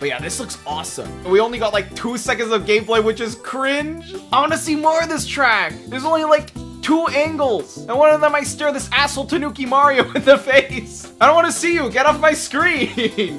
But yeah, this looks awesome. We only got like two seconds of gameplay, which is cringe. I want to see more of this track. There's only like two angles. And one of them I stare this asshole Tanooki Mario in the face. I don't want to see you. Get off my screen.